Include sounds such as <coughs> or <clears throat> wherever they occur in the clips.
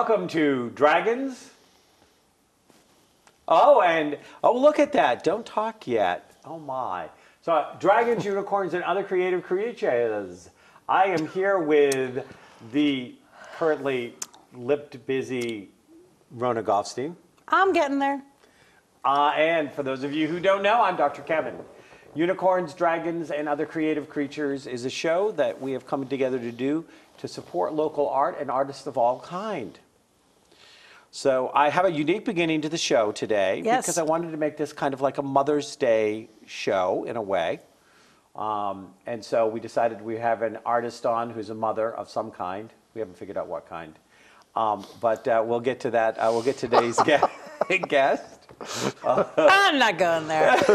Welcome to Dragons. Oh, and oh, look at that. Don't talk yet. Oh my. So, uh, Dragons, Unicorns, and Other Creative Creatures. I am here with the currently lipped busy Rona Gofstein. I'm getting there. Uh, and for those of you who don't know, I'm Dr. Kevin. Unicorns, Dragons, and Other Creative Creatures is a show that we have come together to do to support local art and artists of all kind. So I have a unique beginning to the show today Yes. because I wanted to make this kind of like a Mother's Day show in a way. Um, and so we decided we have an artist on who's a mother of some kind. We haven't figured out what kind. Um, but uh, we'll get to that. Uh, we'll get today's <laughs> guest. <laughs> guest. I'm not going there <laughs>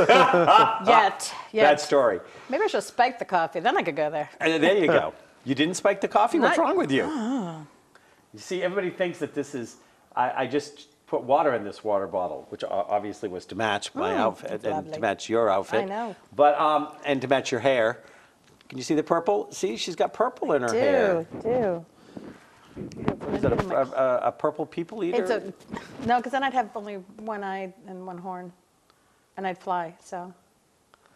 yet. Yet. story. Maybe I should spike the coffee. Then I could go there. And there you go. You didn't spike the coffee? What's wrong with you? You see, everybody thinks that this is, I, I just put water in this water bottle, which o- obviously was to match my Mm, outfit that's and lovely. to match your outfit. I know. But, um, and to match your hair. Can you see the purple? See, she's got purple in her hair. Do, do. Is that a, a, a- a purple people eater? It's a, no, because then I'd have only one eye and one horn, and I'd fly. So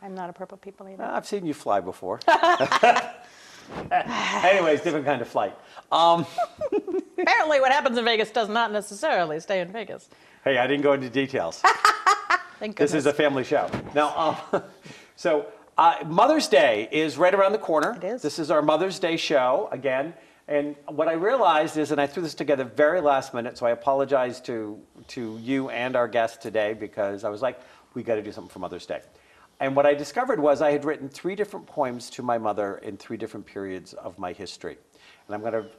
I'm not a purple people eater. I've seen you fly before. <laughs> <laughs> Anyways, different kind of flight. Um, <laughs> Apparently, what happens in Vegas does not necessarily stay in Vegas. hey, I didn't go into details. <laughs> Thank This is a family show. Now, um, <laughs> so uh, Mother's Day is right around the corner. It is. This is our Mother's Day show again. And what I realized is, and I threw this together very last minute, so I apologize to, to you and our guest today because I was like, we got to do something for Mother's Day. And what I discovered was I had written three different poems to my mother in three different periods of my history. And I'm going to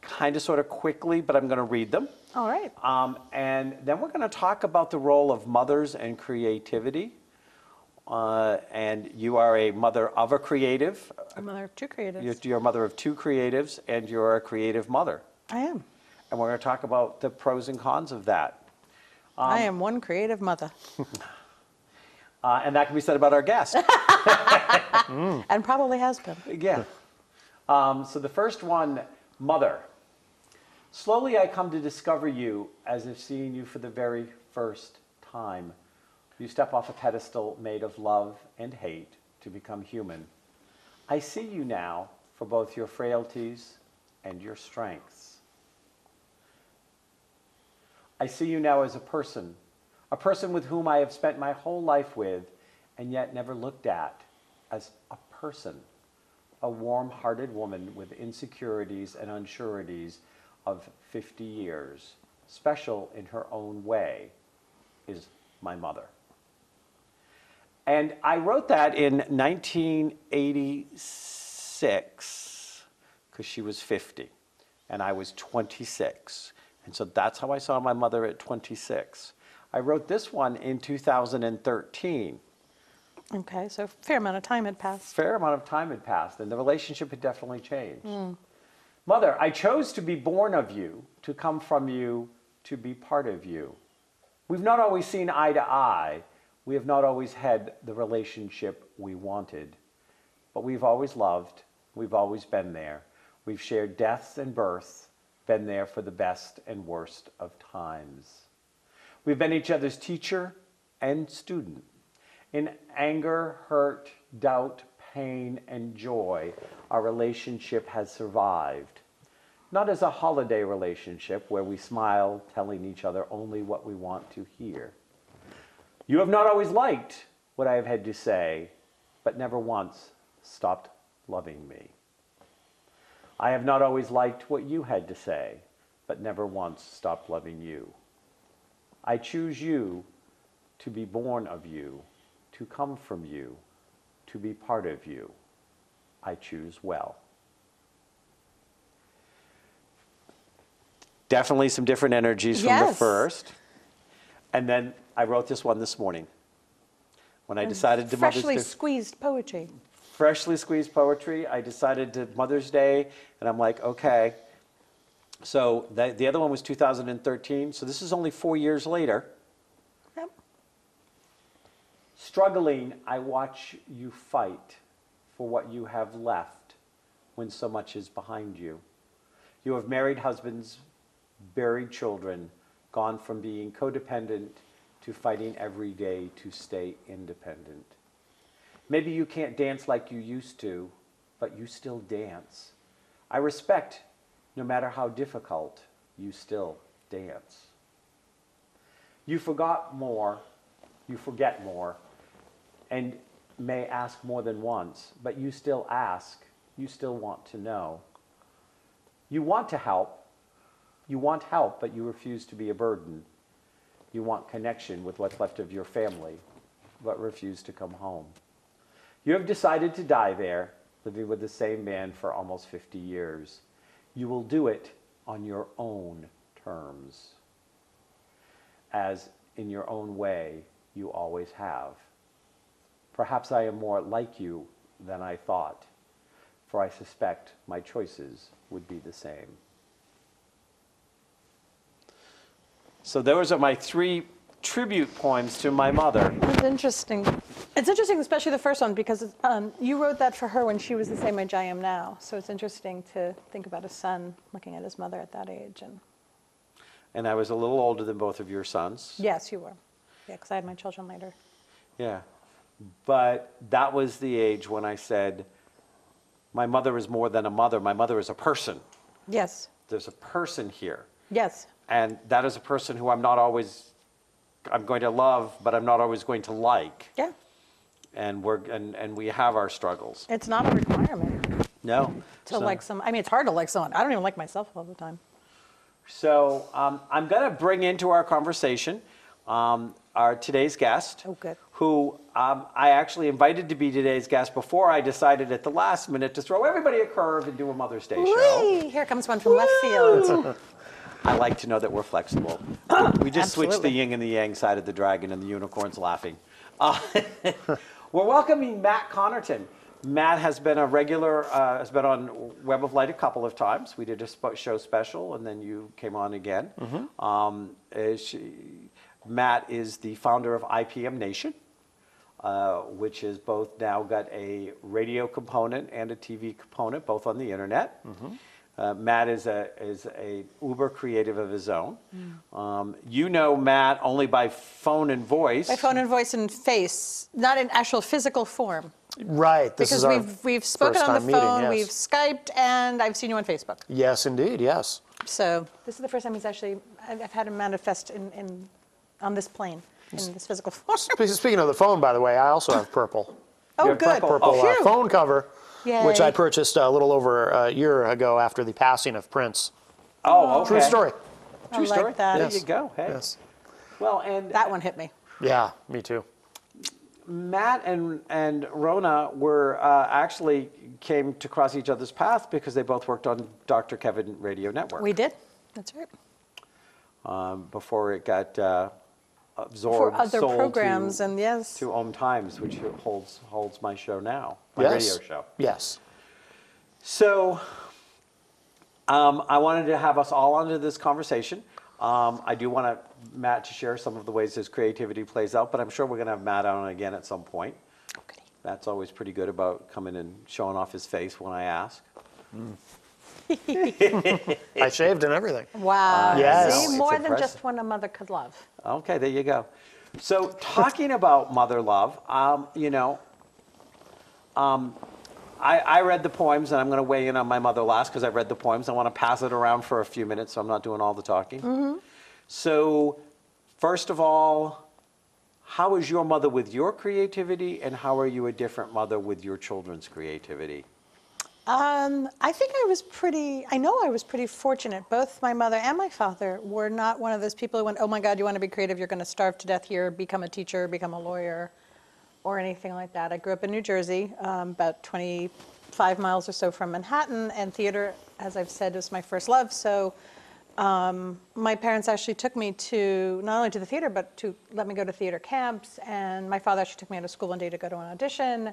kind of sort of quickly, but I'm going to read them. All right. Um, and then we're going to talk about the role of mothers and creativity. Uh, and you are a mother of a creative. I'm mother of two creatives. You're, you're a mother of two creatives, and you're a creative mother. I am. And we're going to talk about the pros and cons of that. I Um, am one creative mother, <laughs> Uh, and that can be said about our guest. <laughs> <laughs> and probably has been. yeah. Um, so the first one, mother. Slowly I come to discover you as if seeing you for the very first time. You step off a pedestal made of love and hate to become human. I see you now for both your frailties and your strengths. I see you now as a person, a person with whom I have spent my whole life with and yet never looked at as a person, a warm hearted woman with insecurities and unsureties of 50 years, special in her own way, is my mother. And I wrote that in 1986 because she was 50 and I was 26. And so that's how I saw my mother at 26. I wrote this one in 2013. Okay, so a fair amount of time had passed. Fair amount of time had passed and the relationship had definitely changed. Mother, I chose to be born of you, to come from you, to be part of you. We've not always seen eye to eye. We have not always had the relationship we wanted. But we've always loved. We've always been there. We've shared deaths and births, been there for the best and worst of times. We've been each other's teacher and student. In anger, hurt, doubt, pain, and joy, our relationship has survived. Not as a holiday relationship where we smile, telling each other only what we want to hear. You have not always liked what I have had to say, but never once stopped loving me. I have not always liked what you had to say, but never once stopped loving you. I choose you to be born of you, to come from you, to be part of you. I choose well. Definitely some different energies from the first. And then I wrote this one this morning. When I decided to Mother's Freshly Day- squeezed poetry. freshly squeezed poetry. I decided to Mother's Day, and I'm like, okay. So the, the other one was 2013. So this is only four years later. Struggling, I watch you fight for what you have left when so much is behind you. You have married husbands buried children, gone from being codependent to fighting every day to stay independent. Maybe you can't dance like you used to, but you still dance. I respect, no matter how difficult, you still dance. You forgot more, you forget more, and may ask more than once, but you still ask, you still want to know. You want to help, you want help, but you refuse to be a burden. You want connection with what's left of your family, but refuse to come home. You have decided to die there, living with the same man for almost 50 years. You will do it on your own terms, as in your own way you always have. Perhaps I am more like you than I thought, for I suspect my choices would be the same. So, those are my three tribute poems to my mother. It's interesting. It's interesting, especially the first one, because um, you wrote that for her when she was the same age I am now. So it's interesting to think about a son looking at his mother at that age. And And I was a little older than both of your sons. yes, you were. Yeah, because I had my children later. Yeah. But that was the age when I said, my mother is more than a mother. My mother is a person. Yes. There's a person here. Yes. And that is a person who I'm not always, I'm going to love, but I'm not always going to like. Yeah. And we're, and, and we have our struggles. It's not a requirement No. to So- like some. I mean, it's hard to like someone. I don't even like myself all the time. So um, I'm going to bring into our conversation um, our today's guest. Oh, good. Who um, I actually invited to be today's guest before I decided at the last minute to throw everybody a curve and do a Mother's Day show. Whee! Here comes one from left field. <laughs> I like to know that we're flexible. <coughs> we just switched the Absolutely. yin and the yang side of the dragon, and the unicorn's laughing. <laughs> Uh, we're welcoming Matt Connarton. Matt has been a regular, uh, has been on Web of Light a couple of times. We did a sp- show special, and then you came on again. Um, uh, she, Matt is the founder of IPM Nation, uh, which has both now got a radio component and a TV component, both on the internet. Uh, Matt is a is a uber creative of his own. Um, you know Matt only by phone and voice. By phone and voice and face, not in actual physical form. Right. This because is we've we've spoken on the time meeting, phone, yes. we've Skyped, and I've seen you on Facebook. Yes, indeed. Yes. So this is the first time he's actually I've, I've had him manifest in, in on this plane in this physical form. <laughs> Speaking of the phone, by the way, I also have purple. Oh, have good. purple. Purple uh, phone cover, which I purchased a little over a year ago after the passing of Prince. oh, okay. True story. I True like story. that. There Yes. you go. Hey. Yes. Well, and That one hit me. Yeah, me too. Matt and and Rona were uh, actually came to cross each other's path because they both worked on Dr. Kevin Radio Network We did. That's right. um, before it got uh, absorbed For other sold programs to, and yes. to Om Times, which holds holds my show now, my yes. radio show. Yes. So um, I wanted to have us all onto this conversation. Um, I do want to, Matt to share some of the ways his creativity plays out, but I'm sure we're going to have Matt on again at some point. Goody. Always pretty good about coming and showing off his face when I ask. <laughs> I shaved and everything. Wow. Yes. See, It's more than impressive. just one a mother could love. Okay, there you go. So talking about mother love, um, you know, um, I, I read the poems, and I'm going to weigh in on my mother last because I read the poems. I want to pass it around for a few minutes, so I'm not doing all the talking. So, first of all, how is your mother with your creativity, and how are you a different mother with your children's creativity? Um, I think I was pretty, I know I was pretty fortunate. Both my mother and my father were not one of those people who went, oh my God, you want to be creative, you're going to starve to death here, become a teacher, become a lawyer, or anything like that. I grew up in New Jersey, um, about 25 miles or so from Manhattan, and theater, as I've said, was my first love. So um, my parents actually took me to, not only to the theater, but to let me go to theater camps, and my father actually took me out of school one day to go to an audition.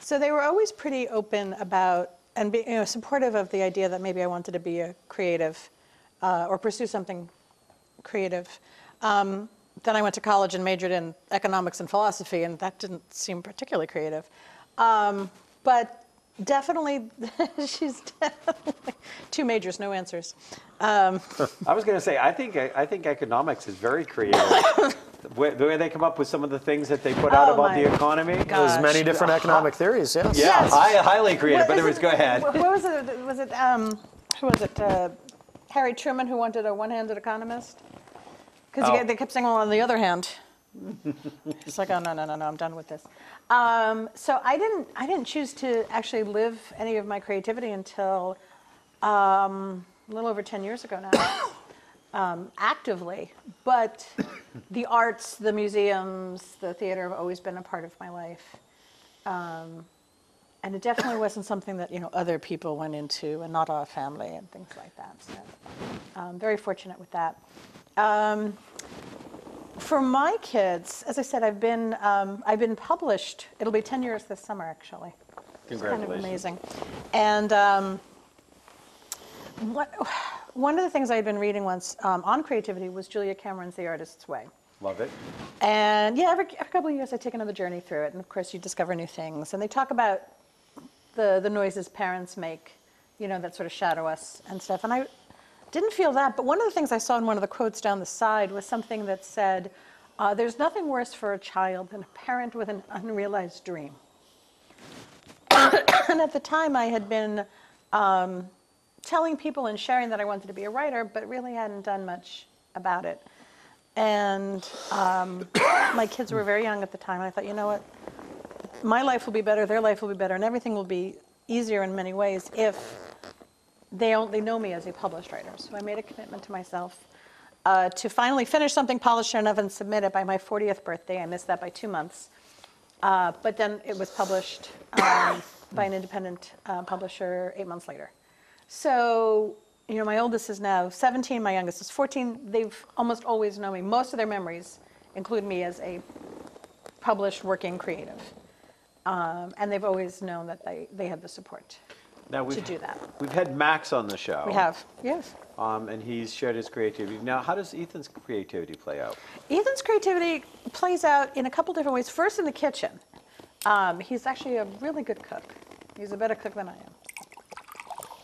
So they were always pretty open about and be, you know, supportive of the idea that maybe I wanted to be a creative uh, or pursue something creative. Um, then I went to college and majored in economics and philosophy, and that didn't seem particularly creative. Um, but definitely, <laughs> she's definitely, two majors, no answers. Um, <laughs> I was going to say, I think I think economics is very creative. <laughs> the, way, they come up with some of the things that they put out Oh about the economy. God. There's many different economic theories, yes. Yeah, Yes. high, highly creative. What But is anyways, it- go ahead. What, what was it? Was it um, who was it? Uh, Harry Truman who wanted a one-handed economist? Because Oh. they kept saying, "Well, on the other hand," <laughs> it's like, "Oh no, no, no, no! I'm done with this." Um, so I didn't, I didn't choose to actually live any of my creativity until um, a little over 10 years ago now, um, actively. But the arts, the museums, the theater have always been a part of my life. Um, and it definitely wasn't something that you know other people went into, and not our family and things like that. So, um, very fortunate with that. Um, for my kids, as I said, I've been um, I've been published. It'll be 10 years this summer, actually. Congratulations! It's kind of amazing. And um, what, one of the things I had been reading once um, on creativity was Julia Cameron's The Artist's Way. Love it. And yeah, every, every couple of years I take another journey through it, and of course you discover new things. And they talk about the the noises parents make, you know, that sort of shadow us and stuff. And I didn't feel that, but one of the things I saw in one of the quotes down the side was something that said, uh, "There's nothing worse for a child than a parent with an unrealized dream." <coughs> and at the time, I had been um, telling people and sharing that I wanted to be a writer, but really hadn't done much about it. And um, <coughs> my kids were very young at the time. I thought, you know what? My life will be better, their life will be better, and everything will be easier in many ways if they only know me as a published writer. So I made a commitment to myself uh, to finally finish something polished enough and submit it by my 40th birthday. I missed that by two months. Uh, but then it was published um, <coughs> by an independent uh, publisher eight months later. So, you know, my oldest is now 17, my youngest is 14. They've almost always known me. Most of their memories include me as a published working creative. Um, and they've always known that they, they had the support Now to do that. we've had Max on the show. We have, yes. Um, and he's shared his creativity. Now, how does Ethan's creativity play out? Ethan's creativity plays out in a couple different ways. First, in the kitchen. Um, he's actually a really good cook. He's a better cook than I am.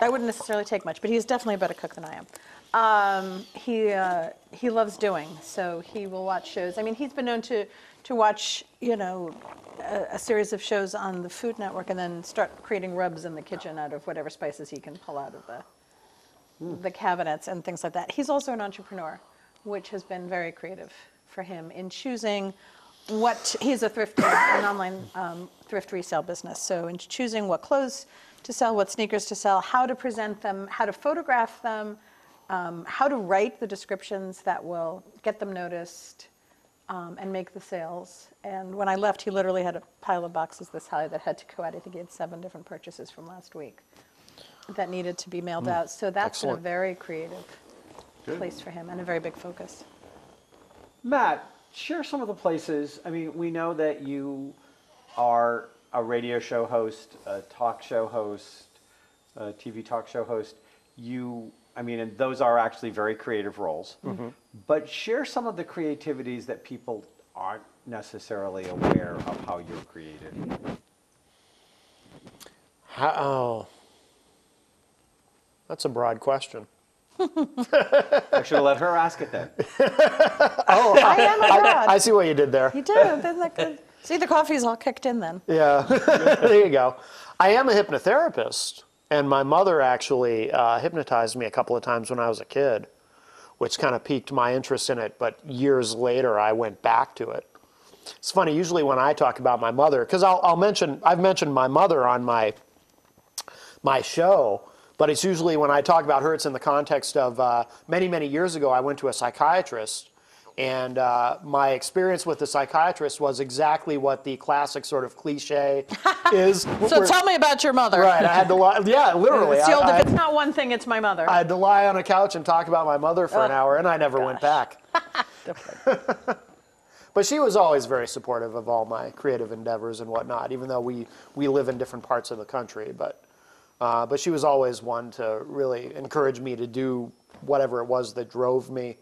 That wouldn't necessarily take much, but he's definitely a better cook than I am. Um, he uh, he loves doing, so he will watch shows. I mean, he's been known to to watch, you know, a, a series of shows on the Food Network and then start creating rubs in the kitchen out of whatever spices he can pull out of the the cabinets and things like that. He's also an entrepreneur, which has been very creative for him in choosing what he's a thrift an online um, thrift resale business. So in choosing what clothes to sell, what sneakers to sell, how to present them, how to photograph them, um, how to write the descriptions that will get them noticed. Um, and make the sales. And when I left, he literally had a pile of boxes this high that had to go out. I think he had seven different purchases from last week that needed to be mailed out. So that's been a very creative Good. place for him and a very big focus. Matt, share some of the places. I mean, we know that you are a radio show host, a talk show host, a TV talk show host. You, I mean, and those are actually very creative roles. Mm-hmm. But share some of the creativities that people aren't necessarily aware of how you're creative. How, oh, that's a broad question. <laughs> I should have let her ask it then. Oh, <laughs> I am a god. I see what you did there. You do. Isn't that good? See, the coffee's all kicked in then. Yeah, <laughs> there you go. I am a hypnotherapist, and my mother actually uh, hypnotized me a couple of times when I was a kid, which kind of piqued my interest in it. But years later, I went back to it. It's funny. Usually, when I talk about my mother, because I'll, I'll mention I've mentioned my mother on my my show, but it's usually when I talk about her, it's in the context of uh, many many years ago. I went to a psychiatrist. And uh, my experience with the psychiatrist was exactly what the classic sort of cliche <laughs> is. So tell me about your mother. Right, I had to lie. Yeah, literally. It's old, I, if it's not one thing, it's my mother. I had to lie on a couch and talk about my mother for an Oh, hour, and I never went back. <laughs> but she was always very supportive of all my creative endeavors and whatnot, even though we, we live in different parts of the country. But, uh, but she was always one to really encourage me to do whatever it was that drove me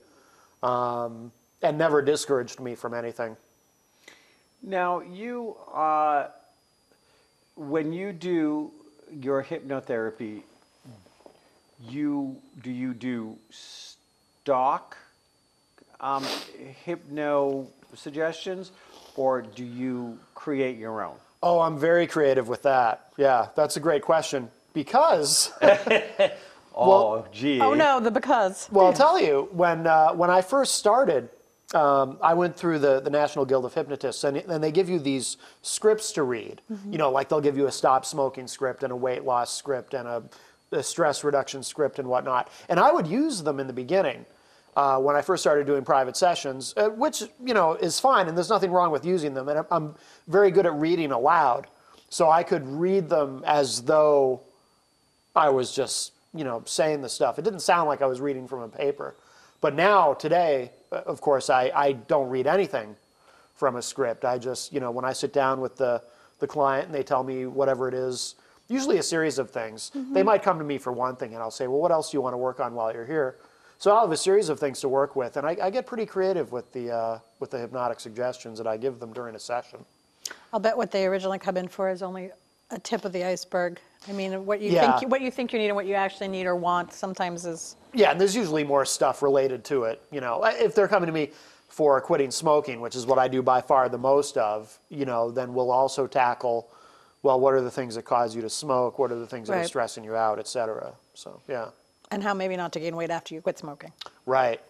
um, and never discouraged me from anything. Now, you, uh, when you do your hypnotherapy, you do you do stock um, hypno suggestions, or do you create your own? Oh, I'm very creative with that. Yeah, that's a great question because. <laughs> Oh, gee. Oh no, the because. Well, I'll tell you, when, uh, when I first started, um, I went through the, the National Guild of Hypnotists, and, and they give you these scripts to read. You know, like they'll give you a stop smoking script and a weight loss script and a, a stress reduction script and whatnot. And I would use them in the beginning uh, when I first started doing private sessions, uh, which, you know, is fine, and there's nothing wrong with using them. And I'm, I'm very good at reading aloud. So I could read them as though I was just, you know, saying the stuff. It didn't sound like I was reading from a paper. But now, today, uh, of course, I, I don't read anything from a script. I just, you know, when I sit down with the, the client and they tell me whatever it is, usually a series of things, they might come to me for one thing and I'll say, well, what else do you want to work on while you're here? So I'll have a series of things to work with, and I, I get pretty creative with the, uh, with the hypnotic suggestions that I give them during a session. I'll bet what they originally come in for is only a tip of the iceberg. I mean, what you Yeah. think what you think you need and what you actually need or want sometimes is Yeah, and there's usually more stuff related to it. You know, if they're coming to me for quitting smoking, which is what I do by far the most of, you know, then we'll also tackle, well, what are the things that cause you to smoke? What are the things that are Right. stressing you out, et cetera. So, yeah, and how maybe not to gain weight after you quit smoking. right.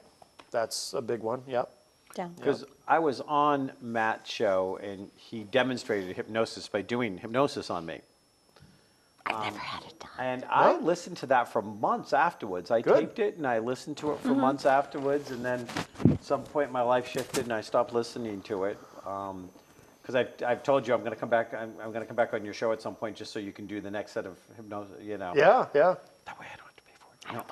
That's a big one. Yep. Yeah. Because I was on Matt's show and he demonstrated hypnosis by doing hypnosis on me. I've never um, had it done. And I listened to that for months afterwards. I Good. taped it and I listened to it for mm-hmm. months afterwards. And then at some point my life shifted and I stopped listening to it. Um, because I've, I've told you I'm going to come back. I'm, I'm going to come back on your show at some point just so you can do the next set of hypnosis. You know. Yeah, yeah. That way I don't have to pay for it. No,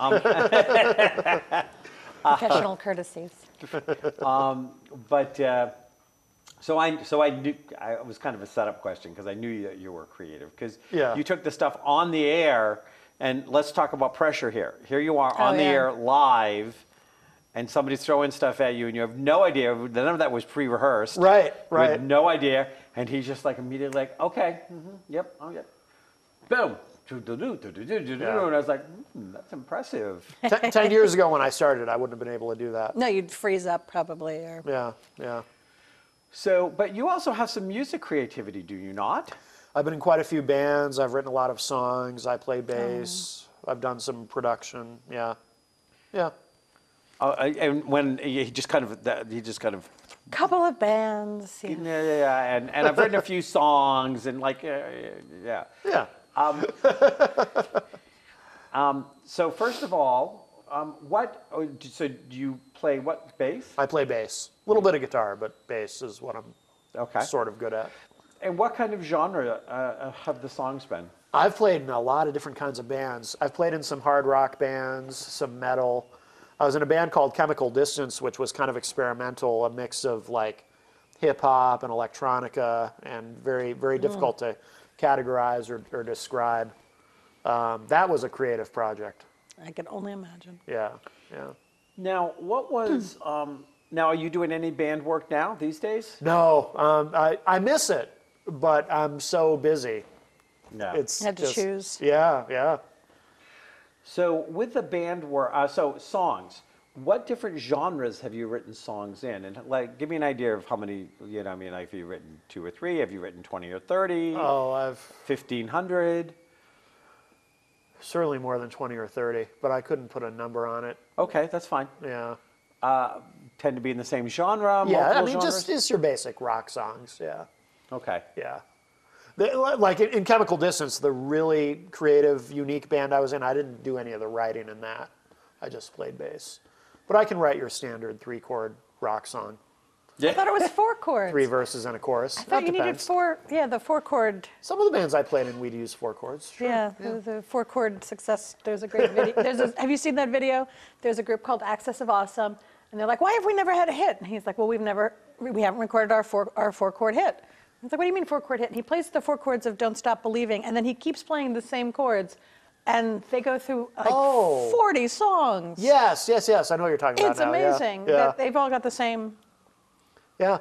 um, <laughs> <laughs> uh, Professional courtesies. <laughs> Um, but uh, so I so I knew I it was kind of a setup question because I knew that you were creative because Yeah. you took the stuff on the air and let's talk about pressure here. Here you are Oh, on the yeah. air live, and somebody's throwing stuff at you and you have no idea. None of that was pre-rehearsed. Right, You had right. no idea, and he's just like immediately like, okay, mhm, yep, oh yeah, boom. And I was like, hmm, that's impressive. Ten, ten years ago when I started, I wouldn't have been able to do that. No, you'd freeze up probably or Yeah, yeah. So, but you also have some music creativity, do you not? I've been in quite a few bands. I've written a lot of songs. I play bass. I've done some production. Yeah, yeah. Uh, and when he just kind of, that- he just kind of, couple of bands. yeah, Yeah. yeah, yeah, and, and I've written a few songs and like, uh, yeah. Yeah. Um, <laughs> so first of all, um, what, oh, d- so do you play what, bass? I play bass. A little bit of guitar, but bass is what I'm Okay. sort of good at. And what kind of genre uh, uh, have the songs been? I've played in a lot of different kinds of bands. I've played in some hard rock bands, some metal. I was in a band called Chemical Distance, which was kind of experimental, a mix of like hip hop and electronica, and very, very difficult to categorize or, or describe. Um, that was a creative project. I can only imagine. Yeah, yeah. Now, what was, <clears throat> um, now are you doing any band work now these days? No, um, I, I miss it, but I'm so busy. No. It's had to just- choose. Yeah, yeah. So with the band work, uh, so songs, what different genres have you written songs in? And like, give me an idea of how many, you know, I mean, like, have you written two or three? Have you written 20 or 30? Oh, I've 1500? Certainly more than 20 or 30, but I couldn't put a number on it. Okay, that's fine. Yeah. Uh, tend to be in the same genre, Yeah, I mean, genres? just it's your basic rock songs. Yeah, Okay. yeah. The- like in, in Chemical Distance, the really creative, unique band I was in, I didn't do any of the writing in that. I just played bass. But I can write your standard three chord rock song, I thought it was four <laughs> chords. three verses and a chorus. I thought that you needed four. Yeah, the four chord. Some of the bands I played in, we'd use four chords. Sure. Yeah, The, the four chord success. There's a great video. There's a, have you seen that video? There's a group called Axis of Awesome, and they're like, "Why have we never had a hit?" And he's like, "Well, we've never, we haven't recorded our four our four chord hit." It's like, "What do you mean four chord hit?" And he plays the four chords of "Don't Stop Believing," and then he keeps playing the same chords, and they go through like Oh. 40 songs. Yes, yes, yes. I know what you're talking It's about now. yeah, amazing. Yeah. that They've all got the same, yeah.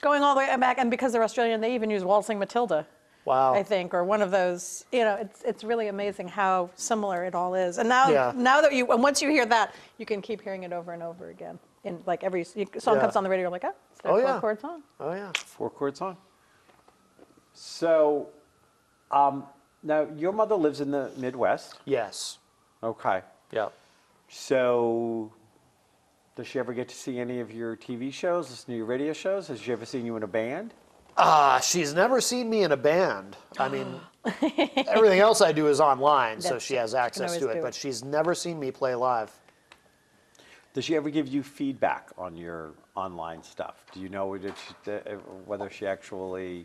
going all the way back, and because they're Australian, they even use Waltzing Matilda. Wow. I think, or one of those. You know, it's it's really amazing how similar it all is. And now Yeah. now that you and once you hear that, you can keep hearing it over and over again. And like every song Yeah. comes on the radio, you're like, oh, it's their Oh, four yeah. chord song. Oh yeah. Four chord song. So, um, now your mother lives in the Midwest. Yes. Okay. Yeah. So, does she ever get to see any of your TV shows, listen to your radio shows? Has she ever seen you in a band? Uh, she's never seen me in a band. I mean, <laughs> everything else I do is online, so she has access to it, do but she's never seen me play live. Does she ever give you feedback on your online stuff? Do you know whether she, uh, whether she actually?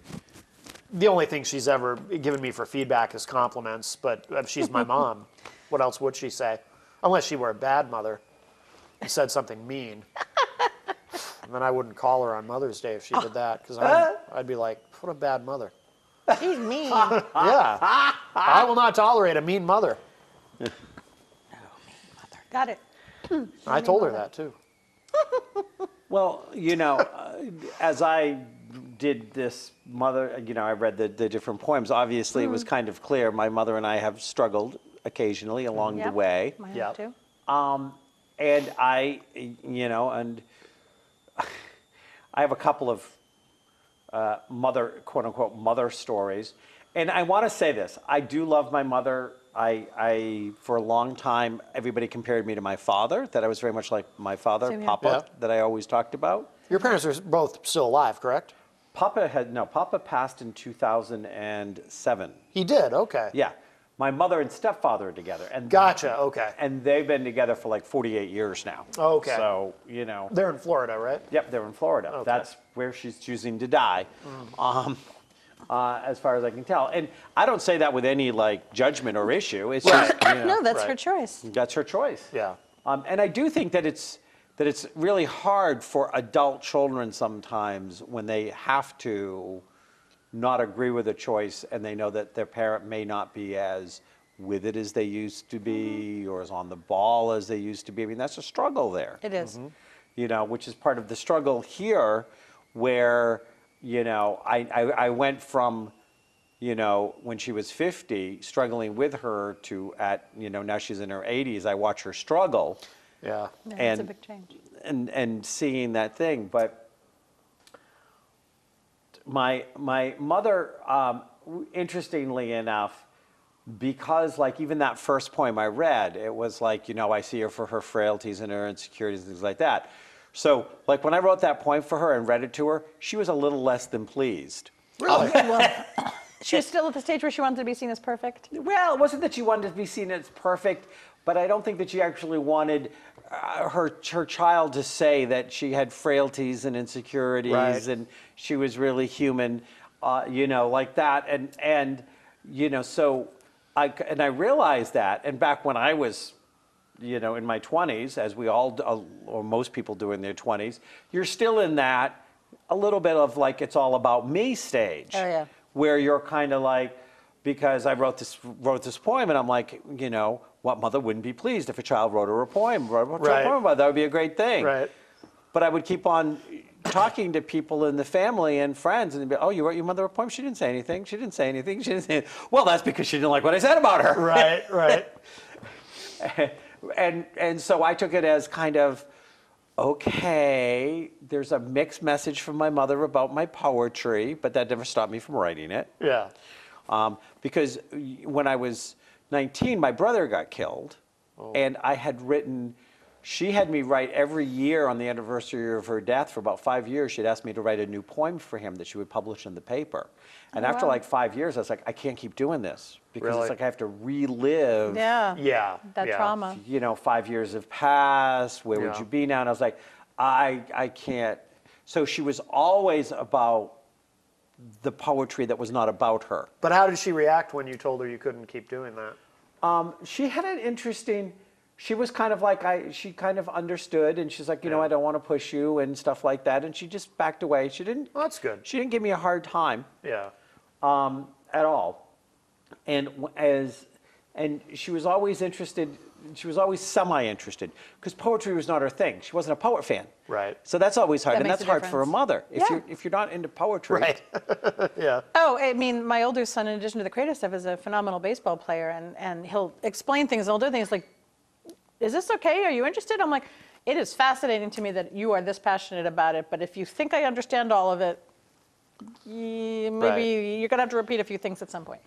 The only thing she's ever given me for feedback is compliments, but uh, she's my <laughs> mom. What else would she say? Unless she were a bad mother and said something mean. And then I wouldn't call her on Mother's Day if she did that, because I'd, I'd be like, what a bad mother. She's mean. Yeah. I will not tolerate a mean mother. Oh mean mother. Got it. I told her that too. <laughs> Well, you know, uh, as I did this mother, you know, I read the, the different poems. Obviously, it was kind of clear my mother and I have struggled occasionally along the Yep. way. Mine Yep. too. Um, and I, you know, and I have a couple of uh, mother, quote unquote, mother stories. And I want to say this I do love my mother. I, I, for a long time, everybody compared me to my father, that I was very much like my father, Same. Papa, Yeah. that I always talked about. Your parents are both still alive, correct? Papa had, no, Papa passed in 2007. He did, okay. Yeah. My mother and stepfather are together. And Gotcha, okay. And they've been together for like 48 years now. Okay. So, you know. They're in Florida, right? Yep, they're in Florida. Okay. That's where she's choosing to die, um, uh, as far as I can tell. And I don't say that with any like judgment or issue. It's just you <laughs> know, No, that's her choice. that's her choice. Yeah. Um, and I do think that it's that it's really hard for adult children sometimes when they have to not agree with a choice and they know that their parent may not be as with it as they used to be mm-hmm. or as on the ball as they used to be. I mean, that's a struggle there It is. Mm-hmm. you know, which is part of the struggle here, where, you know, I, I, I went from, you know, when she was 50, struggling with her to at, you know, now she's in her 80s, I watch her struggle Yeah. Yeah, it's a And- big change. and, and seeing that thing. But my, my mother, um, interestingly enough, because like even that first poem I read, it was like, you know, I see her for her frailties and her insecurities and things like that. So like when I wrote that poem for her and read it to her, she was a little less than pleased. Really? Well, <laughs> she was still at the stage where she wanted to be seen as perfect. Well, it wasn't that she wanted to be seen as perfect, but I don't think that she actually wanted her her child to say that she had frailties and insecurities Right. and she was really human, uh, you know, like that. And and you know, so I and I realized that. And back when I was you know, in my 20s, as we all, uh, or most people do in their 20s, you're still in that a little bit of like it's all about me stage. Oh, yeah. Where you're kind of like, because I wrote this wrote this poem, and I'm like, you know, what mother wouldn't be pleased if a child wrote her a poem? Wrote a Right. poem about that would be a great thing. Right. But I would keep on talking to people in the family and friends, and they'd be, oh, you wrote your mother a poem? She didn't say anything. She didn't say anything. She didn't say. Well, that's because she didn't like what I said about her. Right, right. <laughs> and and so I took it as kind of okay. There's a mixed message from my mother about my poetry, but that never stopped me from writing it. Yeah. Um, because when I was 19, my brother got killed, and I had written. She had me write every year on the anniversary of her death for about five years. She'd asked me to write a new poem for him that she would publish in the paper. And Oh, after wow. like five years, I was like, I can't keep doing this because Really? it's like I have to relive Yeah. Yeah. That yeah. trauma. you know, five years have passed. Where would you be now? And I was like, I, I can't. So she was always about the poetry that was not about her. But how did she react when you told her you couldn't keep doing that? Um, she had an interesting. She was kind of like I. She kind of understood, and she's like, you know, I don't want to push you and stuff like that. And she just backed away. She didn't. Well, that's good. She didn't give me a hard time. Yeah. um, at all. And as and she was always interested. She was always semi-interested because poetry was not her thing. She wasn't a poet fan. Right. So that's always hard, That and that's a hard for a mother. If Yeah. you're if you're not into poetry, Right. <laughs> yeah. Oh, I mean, my older son, in addition to the creative stuff, is a phenomenal baseball player, and, and he'll explain things, and he'll do things like, is this okay? Are you interested? I'm like, it is fascinating to me that you are this passionate about it, but if you think I understand all of it, maybe Right. you're going to have to repeat a few things at some point.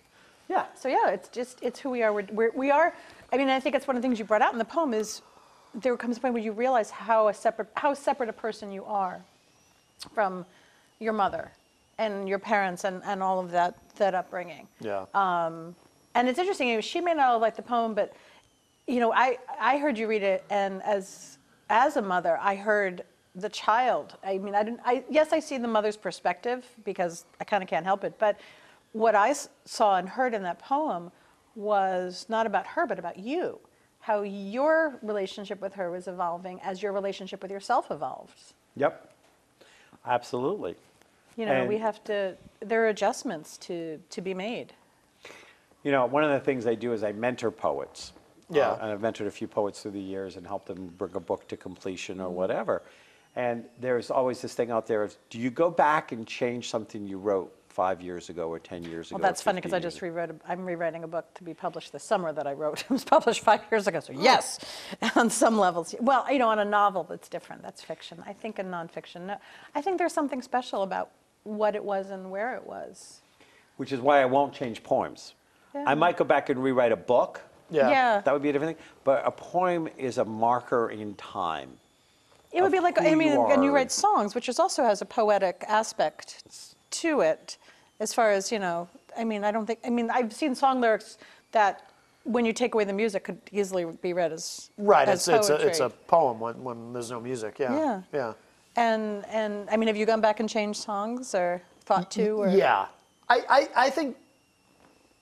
Yeah. So yeah, it's just, it's who we are. We're, we're, we are, I mean, I think it's one of the things you brought out in the poem is there comes a point where you realize how a separate, how separate a person you are from your mother and your parents and, and all of that, that upbringing. Yeah. Um, and it's interesting, she may not have liked the poem, but you know, I, I heard you read it, and as as a mother, I heard the child. I mean, I didn't. I yes, I see the mother's perspective because I kind of can't help it. But what I s- saw and heard in that poem was not about her, but about you. How your relationship with her was evolving as your relationship with yourself evolved. Yep. Absolutely. You know, we have to. There are adjustments to to be made. You know, one of the things I do is I mentor poets. Yeah. Uh, and I've mentored a few poets through the years and helped them bring a book to completion Mm-hmm. or whatever. And there's always this thing out there of, do you go back and change something you wrote five years ago or 10 years ago? Well, that's funny because I just ago? rewrote. A, I'm rewriting a book to be published this summer that I wrote. <laughs> It was published five years ago, so yes, <laughs> on some levels. Well, you know, on a novel that's different. That's fiction. I think in nonfiction, no, I think there's something special about what it was and where it was. Which is why I won't change poems. Yeah. I might go back and rewrite a book. Yeah. Yeah. That would be a different thing. But a poem is a marker in time. It would be Of like who I mean, you and you are. write songs, which is also has a poetic aspect to it, as far as you know. I mean, I don't think. I mean, I've seen song lyrics that, when you take away the music, could easily be read as Right. As It's, it's, a, it's a poem when, when there's no music. Yeah. Yeah. Yeah. And and I mean, have you gone back and changed songs or thought to? Or? Yeah. I, I, I think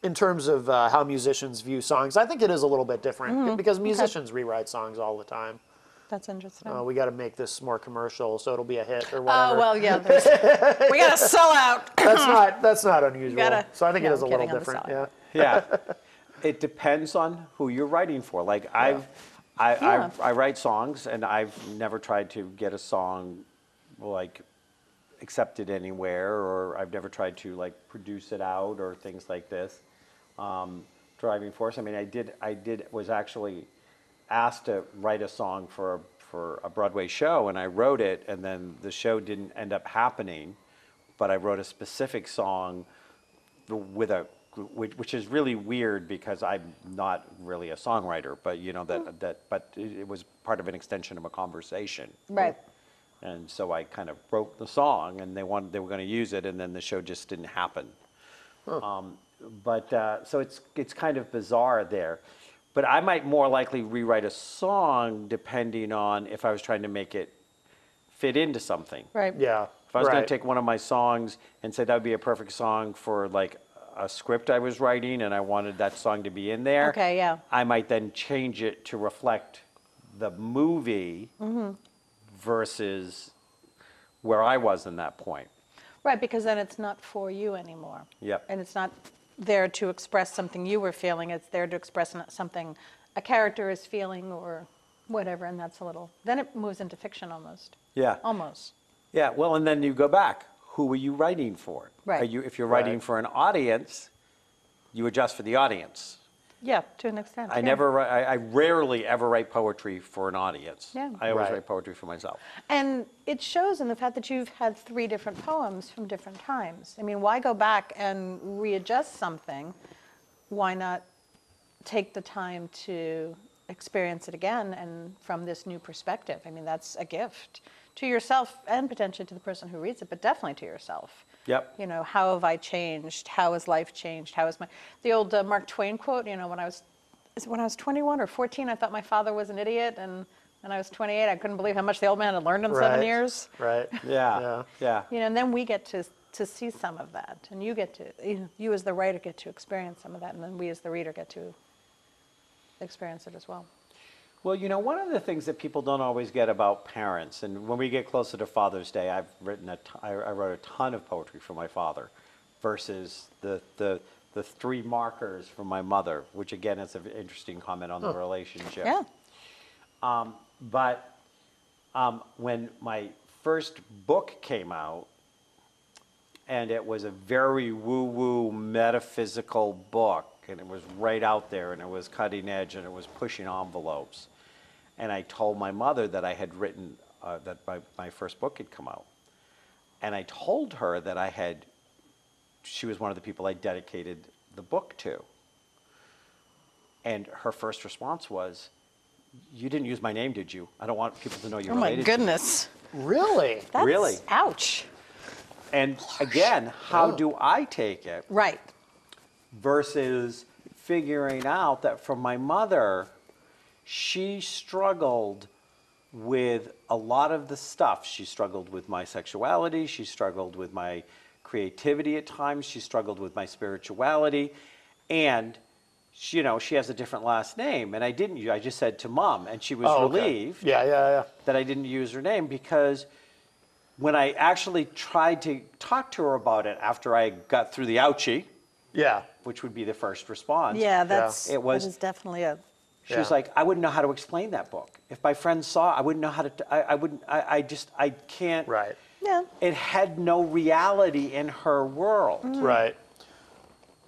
in terms of uh, how musicians view songs, I think it is a little bit different Mm-hmm. because musicians rewrite songs all the time. That's interesting. Uh, we got to make this more commercial so it'll be a hit or whatever. oh well, yeah. <laughs> we gotta sell out. That's not that's not unusual. gotta- so I think no, it is a I'm little kidding on the different. Yeah. Yeah. <laughs> it depends on who you're writing for. Like I've, I, Yeah. I, I write songs and I've never tried to get a song like accepted anywhere or I've never tried to like produce it out or things like this. Um, driving force. I mean, I did, I did, was actually asked to write a song for, a- for a Broadway show and I wrote it and then the show didn't end up happening. But I wrote a specific song with a which, which is really weird because I'm not really a songwriter, but you know that that but it, it was part of an extension of a conversation. Right. And so I kind of wrote the song, and they wanted they were going to use it, and then the show just didn't happen. Um, but uh, so it's it's kind of bizarre there. But I might more likely rewrite a song depending on if I was trying to make it fit into something. Right. Yeah. If I was going to take one of my songs and say that would be a perfect song for like a script I was writing and I wanted that song to be in there. Okay, yeah. I might then change it to reflect the movie Mm-hmm. versus where I was in that point. Right, because then it's not for you anymore. Yep. And it's not there to express something you were feeling. It's there to express something a character is feeling or whatever, and that's a little. Then it moves into fiction almost. Yeah. Almost. Yeah. Well, and then you go back. Who are you writing for? Right. Are you, if you're writing Right. for an audience, you adjust for the audience. Yeah, to an extent. I yeah. never, wri- I, I rarely ever write poetry for an audience. Yeah. I always Right. write poetry for myself. And it shows in the fact that you've had three different poems from different times. I mean, why go back and readjust something? Why not take the time to experience it again and from this new perspective? I mean, that's a gift to yourself and potentially to the person who reads it, but definitely to yourself. Yep. You know, how have I changed? How has life changed? How is my the old uh, Mark Twain quote? You know, when I was is it when I was 21 or 14, I thought my father was an idiot, and when I was 28, I couldn't believe how much the old man had learned in seven years. Right. <laughs> Yeah. Yeah. Yeah. You know, and then we get to to see some of that, and you get to you, know, you as the writer get to experience some of that, and then we as the reader get to experience it as well. Well, you know, one of the things that people don't always get about parents, and when we get closer to Father's Day, I've written a t- I I wrote a ton of poetry for my father, versus the the the three markers from my mother, which again is an interesting comment on the relationship. Yeah. But um, when my first book came out, and it was a very woo-woo metaphysical book, and it was right out there, and it was cutting edge, and it was pushing envelopes. And I told my mother that I had written uh, that my, my first book had come out, and I told her that I had. She was one of the people I dedicated the book to. And her first response was, "You didn't use my name, did you? I don't want people to know you're Oh my related." to me." goodness. Really? That's, Really? Ouch. And again, how Oh. do I take it Right. Versus figuring out that from my mother, she struggled with a lot of the stuff. She struggled with my sexuality, she struggled with my creativity at times, she struggled with my spirituality, and she, you know, she has a different last name, and I didn't. I just said to mom, and she was Oh, okay. relieved Yeah, yeah, yeah. that I didn't use her name because when I actually tried to talk to her about it after I got through the ouchie, Yeah. Which would be the first response, Yeah, that's It was- that is definitely a she was Yeah. like, I wouldn't know how to explain that book. If my friends saw, I wouldn't know how to. t- I, I wouldn't. I, I just. I can't. Right. yeah. It had no reality in her world. Mm. Right.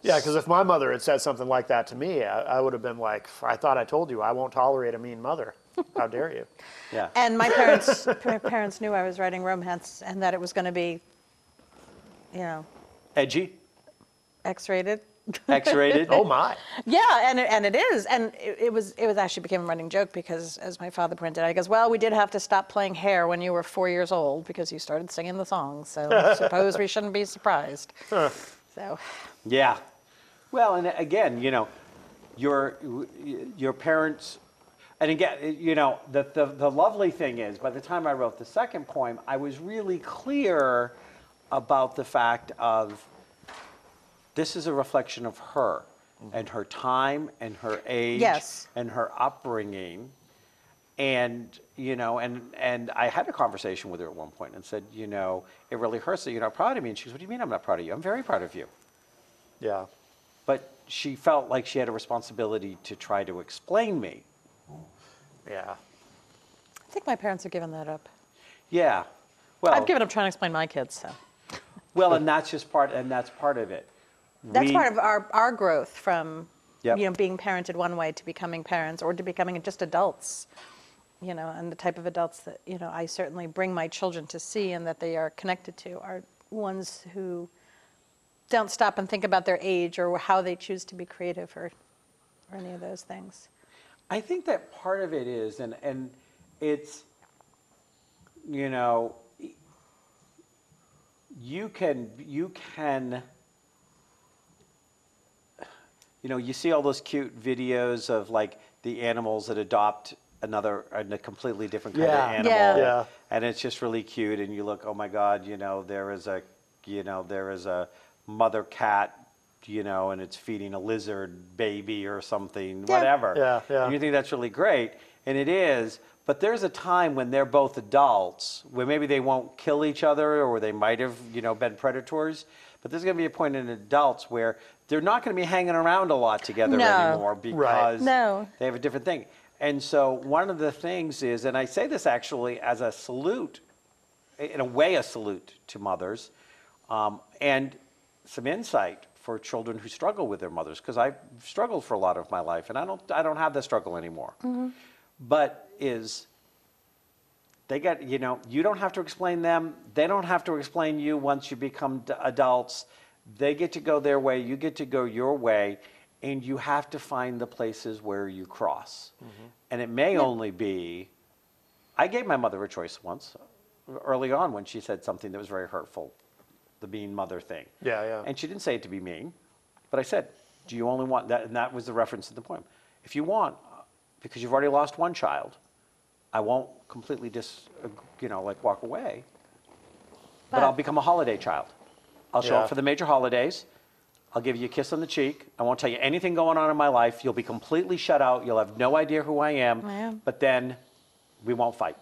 Yeah, because if my mother had said something like that to me, I, I would have been like, I thought I told you I won't tolerate a mean mother. How dare you? <laughs> Yeah. And my parents, <laughs> my parents knew I was writing romance and that it was going to be, you know, Edgy, X-rated. <laughs> X-rated. Oh my. Yeah, and it, and it is, and it, it was it was actually became a running joke because as my father pointed out, he goes, "Well, we did have to stop playing Hair when you were four years old because you started singing the songs, so I <laughs> suppose we shouldn't be surprised." So, Yeah. Well, and again, you know, your your parents, and again, you know, the, the the lovely thing is, by the time I wrote the second poem, I was really clear about the fact of this is a reflection of her mm-hmm. and her time and her age Yes. and her upbringing and you know and and i had a conversation with her at one point and said you know it really hurts that you're not proud of me and she goes what do you mean i'm not proud of you i'm very proud of you Yeah. but she felt like she had a responsibility to try to explain me. Yeah. I think my parents have given that up. Yeah. Well, I've given up trying to explain my kids. So well, and that's just part, and that's part of it. That's We- part of our our growth from Yep. you know being parented one way to becoming parents or to becoming just adults. You know, and the type of adults that you know I certainly bring my children to see and that they are connected to are ones who don't stop and think about their age or how they choose to be creative or or any of those things. I think that part of it is, and and it's, you know, you can you can. You know, you see all those cute videos of like the animals that adopt another, a completely different kind Yeah. of animal. Yeah. Yeah. and it's just really cute and you look oh my god you know there is a you know there is a mother cat you know and it's feeding a lizard baby or something Yeah. whatever Yeah, yeah. and you think that's really great and it is but there's a time when they're both adults where maybe they won't kill each other or they might have you know been predators but there's going to be a point in adults where they're not going to be hanging around a lot together No. anymore because No. they have a different thing. And so one of the things is, and I say this actually as a salute, in a way, a salute to mothers, um, and some insight for children who struggle with their mothers, because I've struggled for a lot of my life, and I don't, I don't have that struggle anymore. But is they get, you know, you don't have to explain them. They don't have to explain you once you become d- adults. They get to go their way. You get to go your way. And you have to find the places where you cross. Mm-hmm. And it may only be, I gave my mother a choice once uh, early on when she said something that was very hurtful, the mean mother thing. Yeah, yeah. And she didn't say it to be mean, but I said, Do you only want that? And that was the reference in the poem. If you want, uh, because you've already lost one child, I won't completely dis, uh, you know, like walk away, but, But- I'll become a holiday child. I'll show Yeah. up for the major holidays. I'll give you a kiss on the cheek. I won't tell you anything going on in my life. You'll be completely shut out. You'll have no idea who I am. I am. But then we won't fight.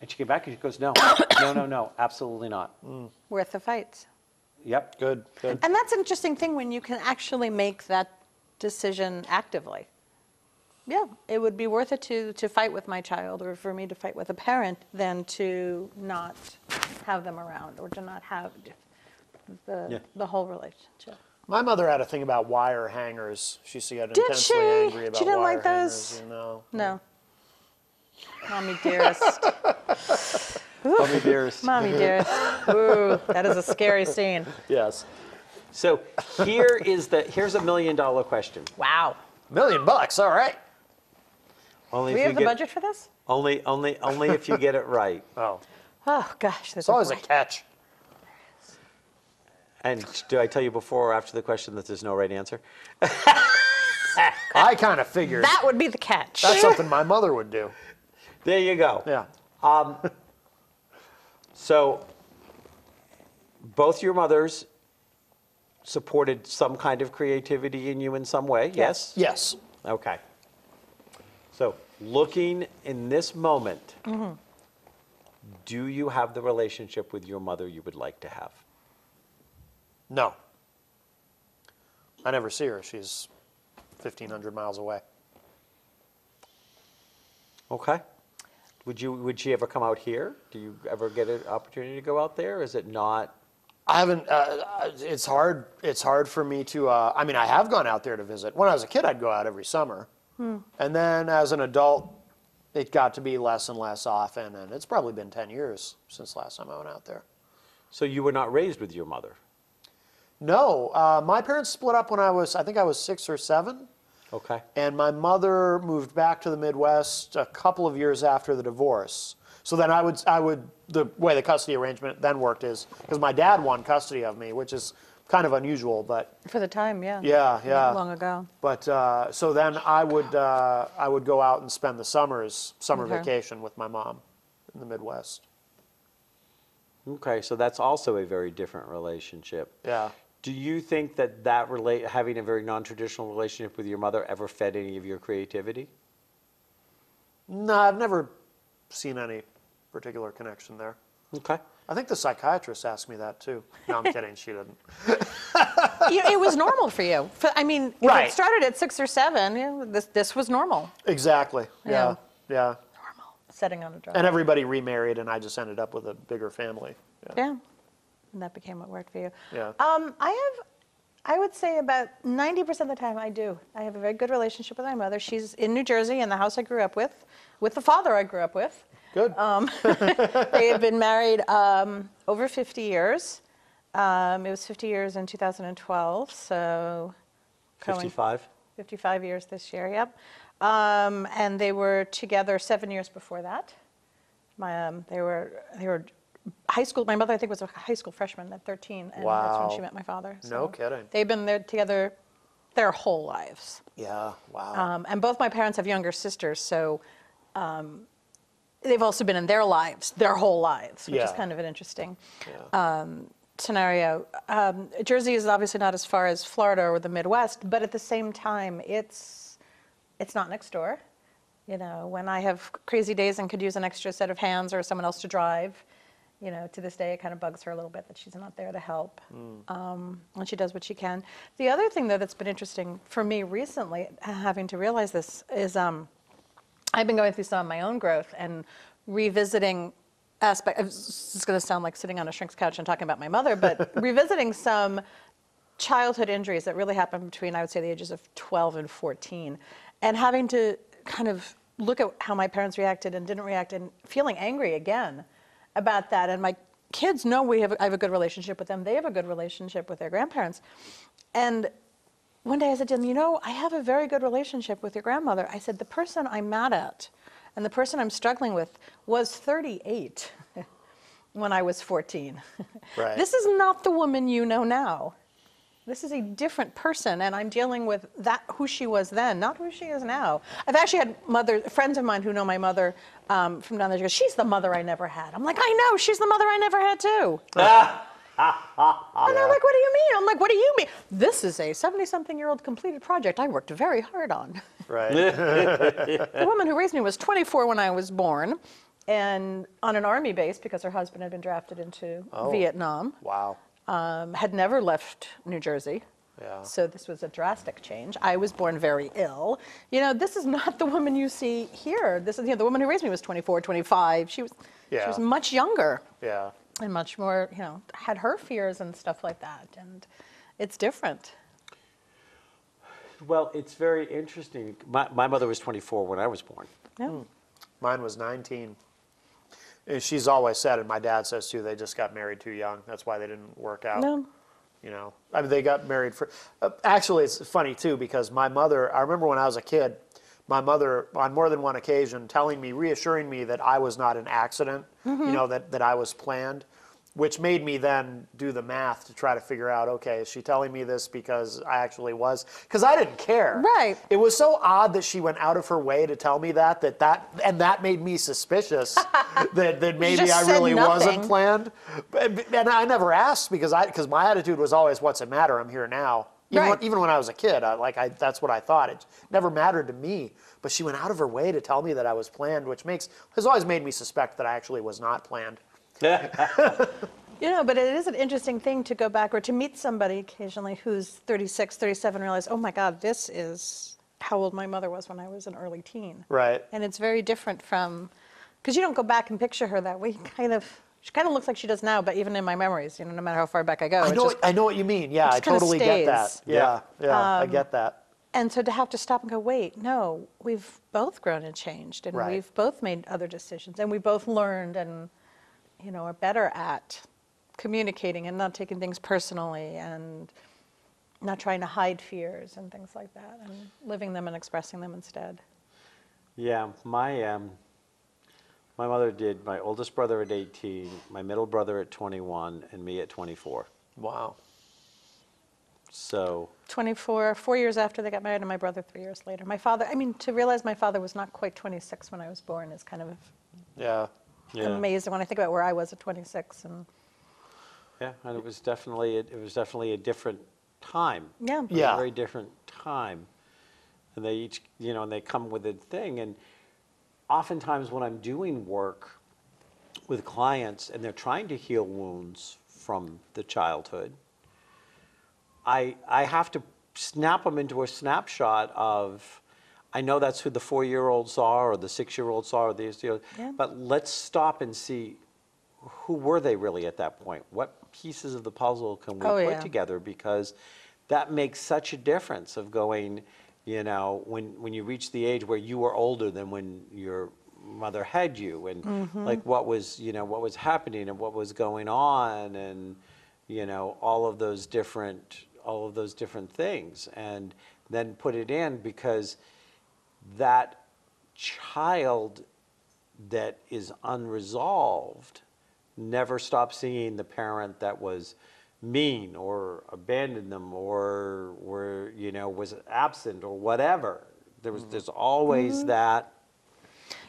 And she came back and she goes, No, no, no, no, absolutely not. Mm. Worth the fight. Yep. Good, good. And that's an interesting thing when you can actually make that decision actively. Yeah, it would be worth it to, to fight with my child or for me to fight with a parent than to not have them around or to not have the, Yeah. the whole relationship. My mother had a thing about wire hangers. She used to get Did intensely she? angry about She didn't wire like hangers. those? You know. No. <laughs> Mommy dearest. Mommy dearest. Mommy <laughs> dearest. Ooh, that is a scary scene. Yes. So here is the here's a million dollar question. Wow. Million bucks. All right. Only Do we if have you the get budget for this? only only only if you get it right. <laughs> Oh, Oh, gosh. There's it's always a budget. catch. And do I tell you before or after the question that there's no right answer? <laughs> I kind of figured That would be the catch. that's something my mother would do. There you go. Yeah. Um, so both your mothers supported some kind of creativity in you in some way, yes? Yes. Okay. So looking in this moment, do you have the relationship with your mother you would like to have? No. I never see her. She's 1,500 miles away. Okay. Would you, would she ever come out here? Do you ever get an opportunity to go out there? Is it not? I haven't. Uh, it's hard. It's hard for me to. Uh, I mean, I have gone out there to visit. When I was a kid, I'd go out every summer, and then as an adult, it got to be less and less often. And it's probably been 10 years since last time I went out there. So you were not raised with your mother? No, uh, my parents split up when I was. I think I was six or seven. Okay. And my mother moved back to the Midwest a couple of years after the divorce. So then I would, I would, the way the custody arrangement then worked is because my dad won custody of me, which is kind of unusual, but For the time, yeah. yeah, yeah. Long ago. But uh, so then I would, uh, I would go out and spend the summers, summer Okay. vacation with my mom in the Midwest. Okay, so that's also a very different relationship. Yeah. Do you think that that relate, having a very non-traditional relationship with your mother ever fed any of your creativity? No, I've never seen any particular connection there. Okay. I think the psychiatrist asked me that too. No, I'm kidding. She didn't. <laughs> You- it was normal for you. I mean, Right. it started at six or seven, yeah, this, this was normal. Exactly. Yeah. Yeah. Yeah. Normal. Setting on a drug. And everybody remarried, and I just ended up with a bigger family. Yeah. Yeah. And that became what worked for you. Yeah. Um, I have, I would say about 90% of the time I do. I have a very good relationship with my mother. She's in New Jersey in the house I grew up with, with the father I grew up with. Good. <laughs> They have been married um, over 50 years. Um, it was 50 years in 2012, so going- 55? 55 years this year, yep. Um, and they were together seven years before that. My, um, they were they were high school. My mother, I think, was a high school freshman at 13, and that's when she met my father. No kidding. They've been there together their whole lives. yeah. Wow. Um, and both my parents have younger sisters, so um, they've also been in their lives their whole lives, which is kind of an interesting yeah. scenario. Um, Jersey is obviously not as far as Florida or the Midwest, but at the same time, it's it's not next door. You know, when I have crazy days and could use an extra set of hands or someone else to drive, you know, to this day it kind of bugs her a little bit that she's not there to help, um, and she does what she can. The other thing though that's been interesting for me recently, having to realize this, is um, I've been going through some of my own growth and revisiting aspect. This is going to sound like sitting on a shrink's couch and talking about my mother, but <laughs> revisiting some childhood injuries that really happened between, I would say, the ages of 12 and 14, and having to kind of look at how my parents reacted and didn't react, and feeling angry again about that. And my kids know we have I have a good relationship with them. They have a good relationship with their grandparents, and one day I said to him, You know, I have a very good relationship with your grandmother. I said, The person I'm mad at and the person I'm struggling with was 38 <laughs> when I was 14. <laughs> Right. This is not the woman you know now. This is a different person, and I'm dealing with that who she was then, not who she is now. I've actually had mother friends of mine who know my mother um, from down there. She goes, "She's the mother I never had." I'm like, "I know, she's the mother I never had too." <laughs> And they're like, what do you mean? I'm like, what do you mean? This is a 70 something year old completed project I worked very hard on. right. <laughs> the woman who raised me was 24 when I was born and on an army base because her husband had been drafted into Oh. Vietnam. wow. um, had never left New Jersey. Yeah. So this was a drastic change. I was born very ill. You know, this is not the woman you see here. This is, you know, the woman who raised me was 24, 25. She was, yeah. she was much younger Yeah. And much more, you know, had her fears and stuff like that. And it's different. Well, it's very interesting. My, my mother was 24 when I was born. Yeah. Hmm. Mine was 19. And she's always said, and my dad says too, they just got married too young. That's why they didn't work out. No. You know, I mean, they got married for. Uh, actually, it's funny too because my mother. I remember when I was a kid, my mother on more than one occasion telling me, reassuring me that I was not an accident. You mm-hmm. know that that I was planned, which made me then do the math to try to figure out. Okay, is she telling me this because I actually was? Because I didn't care. Right. It was so odd that she went out of her way to tell me that that that and that made me suspicious <laughs> that that maybe I really wasn't nothing. planned. But- And I never asked because I because my attitude was always, "What's the matter? I'm here now." Even, Right. when, even when I was a kid, I, like I, that's what I thought. It never mattered to me. But she went out of her way to tell me that I was planned, which makes has always made me suspect that I actually was not planned. You know, but it is an interesting thing to go back or to meet somebody occasionally who's 36, 37, realize, oh my God, this is how old my mother was when I was an early teen. Right. And it's very different from, because you don't go back and picture her that way. You kind of, she kind of looks like she does now, but even in my memories, you know, no matter how far back I go. I know. just- I know what you mean. Yeah, I totally get that. Yeah, yeah, I Um, get that. and so to have to stop and go, wait, no, we've both grown and changed, and Right. we've both made other decisions, and we both learned and, you know, are better at communicating and not taking things personally and not trying to hide fears and things like that, and living them and expressing them instead. Yeah, my um, my mother did my oldest brother at 18, my middle brother at 21, and me at 24. Wow. So 24, four years after they got married, and my brother three years later. My father, I mean, to realize my father was not quite 26 when I was born is kind of Yeah. Yeah, amazing when I think about where I was at 26. And yeah, and it was definitely it, was definitely a different time. yeah, Yeah. a very different time. And they each, you know, and they come with a thing. And oftentimes when I'm doing work with clients and they're trying to heal wounds from the childhood, I, I have to snap them into a snapshot of, I know that's who the four-year-olds are or the six-year-olds are, or these, you know, Yeah. but let's stop and see who were they really at that point? What pieces of the puzzle can we Oh, put yeah. together? Because that makes such a difference of going, you know, when, when you reach the age where you were older than when your mother had you and Mm-hmm. like what was, you know, what was happening and what was going on and, you know, all of those different, all of those different things and then put it in because that child that is unresolved never stops seeing the parent that was mean or abandoned them or were you know was absent or whatever there was mm-hmm. there's always mm-hmm. that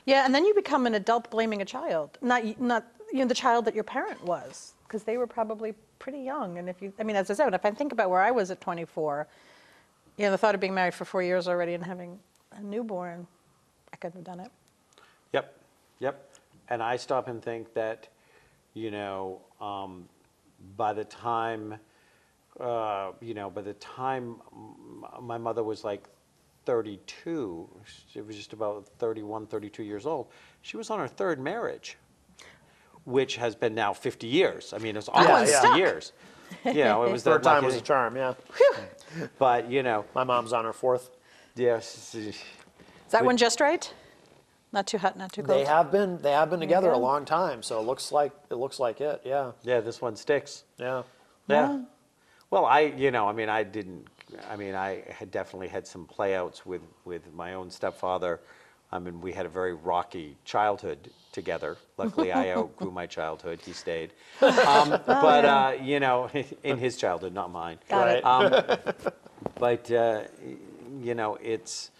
Yeah, and then you become an adult blaming a child, not not you know the child that your parent was, because they were probably pretty young. And if you, I mean, as I said, if I think about where I was at 24, you know, the thought of being married for four years already and having a newborn, I couldn't have done it. Yep, yep. And I stop and think that, you know, um, by the time, uh, you know, by the time my mother was like 32, she was just about 31, 32 years old, she was on her third marriage, which has been now 50 years. I mean, it's almost one 50 stuck. years. You know, it was <laughs> Third time lucky- was a charm. Yeah. But, you know, My mom's on her fourth. Yes, Is that Would- one just right? Not too hot, not too cold. They have been they have been you together a long time, so it looks like it looks like it. Yeah. yeah, this one sticks. Yeah. Yeah. Well, I, you know, I mean, I didn't, I mean, I had definitely had some playouts with, with my own stepfather. I mean, we had a very rocky childhood together. Luckily, I <laughs> outgrew my childhood. He stayed. <laughs> Um, but, uh, you know, <laughs> in his childhood, not mine. Got it. Um, but, uh, y- you know, it's,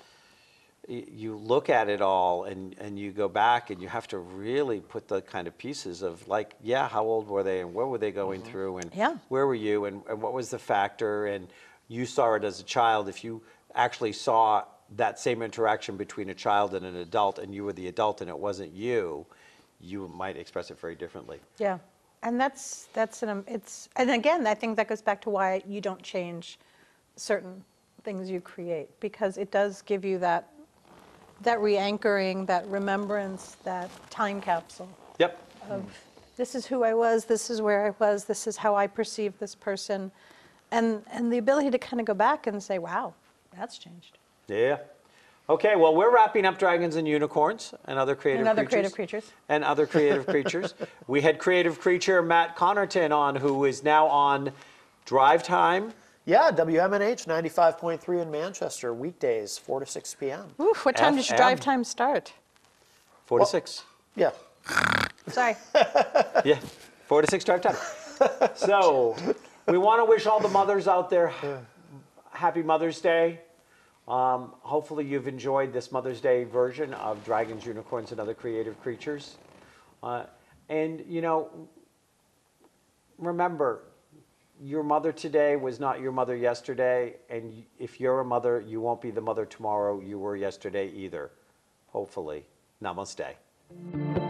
you look at it all and, and you go back and you have to really put the kind of pieces of like, yeah, how old were they and what were they going mm-hmm. through and Yeah. where were you and, and what was the factor and you saw it as a child if you actually saw that same interaction between a child and an adult and you were the adult and it wasn't you you might express it very differently Yeah. And that's, that's, an, it's, and again, I think that goes back to why you don't change certain things you create, because it does give you that, that re-anchoring, that remembrance, that time capsule Yep. of, this is who I was, this is where I was, this is how I perceive this person. And, and the ability to kind of go back and say, wow, that's changed. Yeah. Okay, well, we're wrapping up Dragons and Unicorns and other creative And other creatures. creative creatures. And other creative creatures. <laughs> We had creative creature Matt Connarton on, who is now on Drive Time. Yeah, WMNH 95.3 in Manchester, weekdays, 4 to 6 p.m. Ooh, what time does your FM. drive time start? Four to six. Yeah. Sorry. <laughs> Yeah, four to six drive time. So, we want to wish all the mothers out there happy Mother's Day. Um, hopefully, you've enjoyed this Mother's Day version of Dragons, Unicorns, and Other Creative Creatures. Uh, and, you know, remember, your mother today was not your mother yesterday. And if you're a mother, you won't be the mother tomorrow you were yesterday either. Hopefully. Namaste.